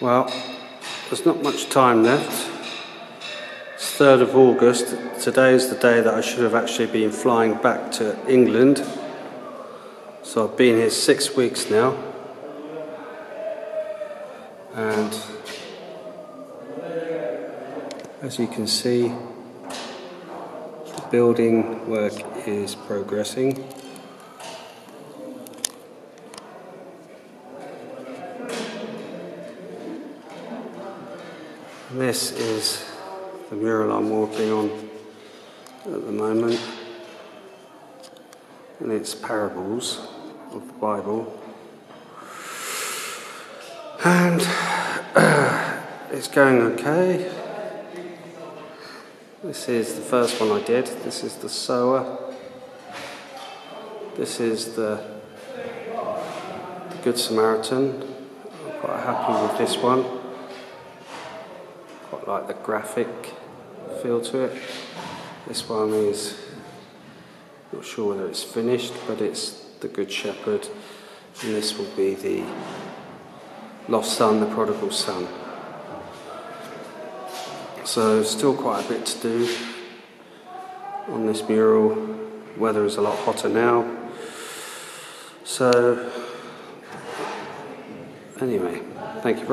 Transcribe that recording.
Well, there's not much time left. It's 3rd of August. Today is the day that I should have actually been flying back to England. So I've been here six weeks now. And as you can see, the building work is progressing. This is the mural I'm working on at the moment, and it's parables of the Bible. And uh, it's going okay. This is the first one I did. This is the sower. This is the, the Good Samaritan. I'm quite happy with this one quite like the graphic feel to it. This one is not sure whether it's finished, but it's the Good Shepherd, and this will be the lost son, the prodigal son. So still quite a bit to do on this mural. Weather is a lot hotter now. So anyway, thank you very